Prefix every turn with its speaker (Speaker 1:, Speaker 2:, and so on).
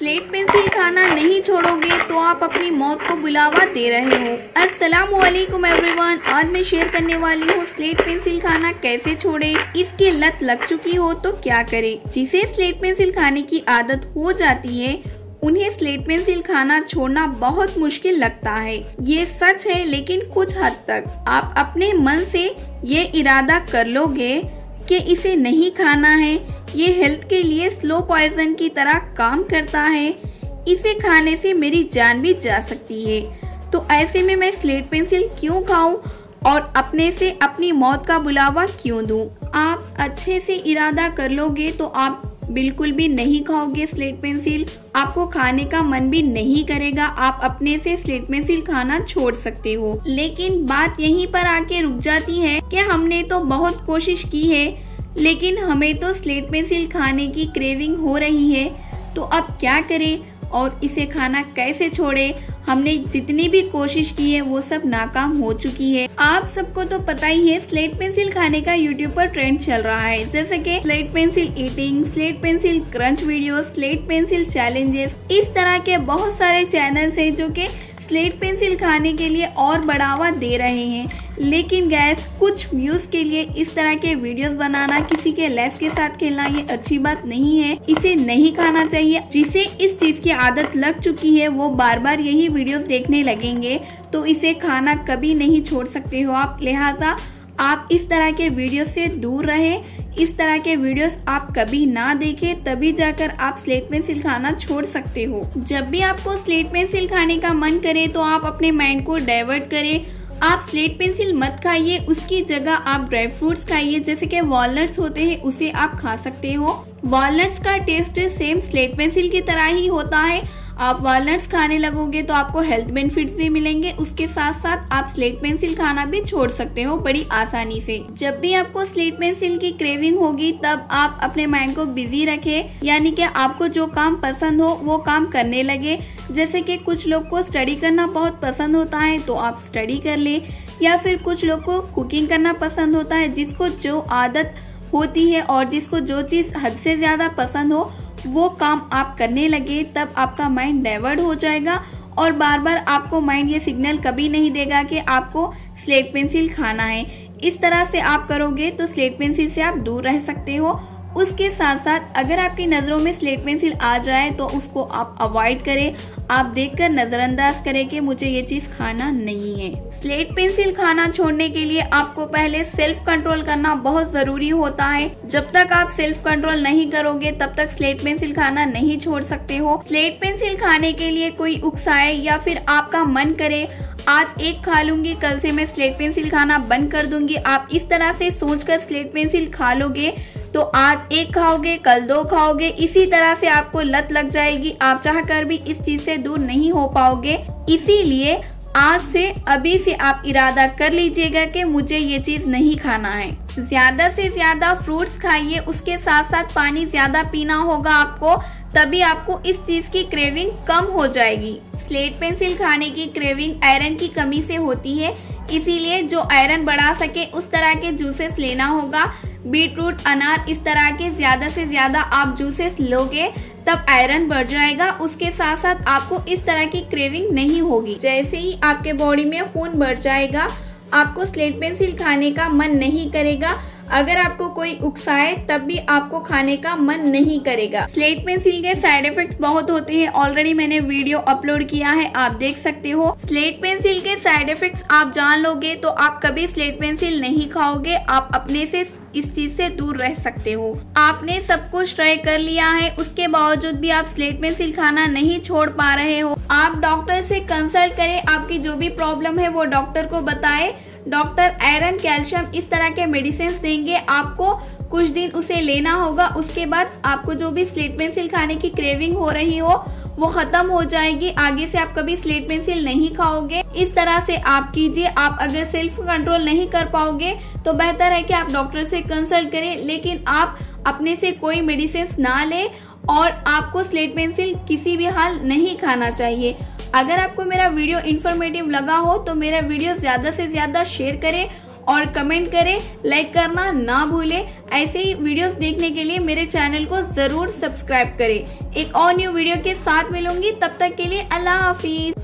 Speaker 1: Slate pencil खाना नहीं छोड़ोगे तो आप अपनी मौत को बुलावा दे रहे हो। अस्सलाम वालेकुम एवरीवन, आज मैं शेयर करने वाली हूँ स्लेट पेंसिल खाना कैसे छोड़े। इसकी लत लग चुकी हो तो क्या करे? जिसे स्लेट पेंसिल खाने की आदत हो जाती है, उन्हें स्लेट पेंसिल खाना छोड़ना बहुत मुश्किल लगता है। ये सच है, लेकिन कुछ हद तक। आप अपने मन से ये इरादा कर लोगे कि इसे नहीं खाना है ये हेल्थ के लिए स्लो पॉइजन की तरह काम करता है। इसे खाने से मेरी जान भी जा सकती है। तो ऐसे में मैं स्लेट पेंसिल क्यों खाऊं और अपने से अपनी मौत का बुलावा क्यों दूँ? आप अच्छे से इरादा कर लोगे तो आप बिल्कुल भी नहीं खाओगे स्लेट पेंसिल। आपको खाने का मन भी नहीं करेगा। आप अपने से स्लेट पेंसिल खाना छोड़ सकते हो। लेकिन बात यहीं पर आके रुक जाती है कि हमने तो बहुत कोशिश की है लेकिन हमें तो स्लेट पेंसिल खाने की क्रेविंग हो रही है तो अब क्या करें? और इसे खाना कैसे छोड़े? हमने जितनी भी कोशिश की है, वो सब नाकाम हो चुकी है। आप सबको तो पता ही है, स्लेट पेंसिल खाने का यूट्यूब पर ट्रेंड चल रहा है। जैसे कि slate pencil eating slate pencil crunch video slate pencil challenges इस तरह के बहुत सारे चैनल्स हैं जो कि स्लेट पेंसिल खाने के लिए और बढ़ावा दे रहे हैं। लेकिन गैस कुछ व्यूज़ के लिए इस तरह के वीडियोस बनाना, किसी के लाइफ के साथ खेलना, ये अच्छी बात नहीं है। इसे नहीं खाना चाहिए। जिसे इस चीज़ की आदत लग चुकी है, वो बार बार यही वीडियोस देखने लगेंगे। तो इसे खाना कभी नहीं छोड़ सकते हो आप। लिहाजा, आप इस तरह के वीडियो से दूर रहें। इस तरह के वीडियोस आप कभी ना देखें, तभी जाकर आप स्लेट पेंसिल खाना छोड़ सकते हो। जब भी आपको स्लेट पेंसिल खाने का मन करे तो आप अपने माइंड को डाइवर्ट करें। आप स्लेट पेंसिल मत खाइए, उसकी जगह आप ड्राई फ्रूट्स खाइए, जैसे कि वॉलनट्स होते हैं, उसे आप खा सकते हो। वॉलनट्स का टेस्ट सेम स्लेट पेंसिल की तरह ही होता है। आप वॉलनट्स खाने लगोगे तो आपको हेल्थ बेनिफिट्स भी मिलेंगे। उसके साथ साथ आप स्लेट पेंसिल खाना भी छोड़ सकते हो बड़ी आसानी से। जब भी आपको स्लेट पेंसिल की क्रेविंग होगी, तब आप अपने माइंड को बिज़ी रखें। यानी कि आपको जो काम पसंद हो, वो काम करने लगे। जैसे कि कुछ लोग को स्टडी करना बहुत पसंद होता है तो आप स्टडी कर ले। या फिर कुछ लोग को कुकिंग करना पसंद होता है, जिसको जो आदत होती है और जिसको जो चीज़ हद से ज़्यादा पसंद हो वो काम आप करने लगे, तब आपका माइंड डाइवर्ट हो जाएगा और बार बार आपको माइंड ये सिग्नल कभी नहीं देगा कि आपको स्लेट पेंसिल खाना है। इस तरह से आप करोगे तो स्लेट पेंसिल से आप दूर रह सकते हो उसके साथ साथ अगर आपकी नज़रों में स्लेट पेंसिल आ जाए तो उसको आप अवॉइड करें। आप देखकर नज़रअंदाज करें कि मुझे ये चीज़ खाना नहीं है। स्लेट पेंसिल खाना छोड़ने के लिए आपको पहले सेल्फ कंट्रोल करना बहुत ज़रूरी होता है। जब तक आप सेल्फ कंट्रोल नहीं करोगे, तब तक स्लेट पेंसिल खाना नहीं छोड़ सकते हो। स्लेट पेंसिल खाने के लिए कोई उकसाए या फिर आपका मन करे, आज एक खा लूँगी, कल से मैं स्लेट पेंसिल खाना बंद कर दूँगी। आप इस तरह से सोचकर स्लेट पेंसिल खा लोगे तो आज एक खाओगे, कल दो खाओगे, इसी तरह से आपको लत लग जाएगी। आप चाह कर भी इस चीज़ से दूर नहीं हो पाओगे। इसीलिए आज से, अभी से आप इरादा कर लीजिएगा कि मुझे ये चीज़ नहीं खाना है। ज़्यादा से ज़्यादा फ्रूट्स खाइए, उसके साथ साथ पानी ज़्यादा पीना होगा आपको, तभी आपको इस चीज़ की क्रेविंग कम हो जाएगी। स्लेट पेंसिल खाने की क्रेविंग आयरन की कमी से होती है। इसीलिए जो आयरन बढ़ा सके, उस तरह के जूसेस लेना होगा। बीट रूट अनार, इस तरह के ज़्यादा से ज़्यादा आप जूसेस लोगे, तब आयरन बढ़ जाएगा। उसके साथ साथ आपको इस तरह की क्रेविंग नहीं होगी। जैसे ही आपके बॉडी में खून बढ़ जाएगा, आपको स्लेट पेंसिल खाने का मन नहीं करेगा अगर आपको कोई उकसाए, तब भी आपको खाने का मन नहीं करेगा। स्लेट पेंसिल के साइड इफेक्ट्स बहुत होते हैं। ऑलरेडी मैंने वीडियो अपलोड किया है, आप देख सकते हो। स्लेट पेंसिल के साइड इफेक्ट्स आप जान लोगे तो आप कभी स्लेट पेंसिल नहीं खाओगे। आप अपने से इस चीज़ से दूर रह सकते हो। आपने सब कुछ ट्राई कर लिया है, उसके बावजूद भी आप स्लेट पेंसिल खाना नहीं छोड़ पा रहे हो। आप डॉक्टर से कंसल्ट करें, आपकी जो भी प्रॉब्लम है, वो डॉक्टर को बताए। डॉक्टर आयरन कैल्शियम इस तरह के मेडिसिन देंगे। आपको कुछ दिन उसे लेना होगा, उसके बाद आपको जो भी स्लेट पेंसिल खाने की क्रेविंग हो रही हो, वो खत्म हो जाएगी। आगे से आप कभी स्लेट पेंसिल नहीं खाओगे। इस तरह से आप कीजिए। आप अगर सेल्फ कंट्रोल नहीं कर पाओगे तो बेहतर है कि आप डॉक्टर से कंसल्ट करें। लेकिन आप अपने से कोई मेडिसिन ना लें और आपको स्लेट पेंसिल किसी भी हाल नहीं खाना चाहिए। अगर आपको मेरा वीडियो इन्फॉर्मेटिव लगा हो तो मेरा वीडियो ज़्यादा से ज़्यादा शेयर करें और कमेंट करें लाइक करना ना भूलें। ऐसे ही वीडियोस देखने के लिए मेरे चैनल को ज़रूर सब्सक्राइब करें। एक और न्यू वीडियो के साथ मिलूँगी। तब तक के लिए अल्लाह हाफिज।